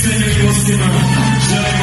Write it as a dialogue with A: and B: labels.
A: Seni Müslüman.